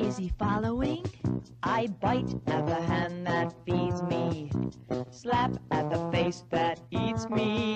Is he following? I bite at the hand that feeds me, slap at the face that eats me.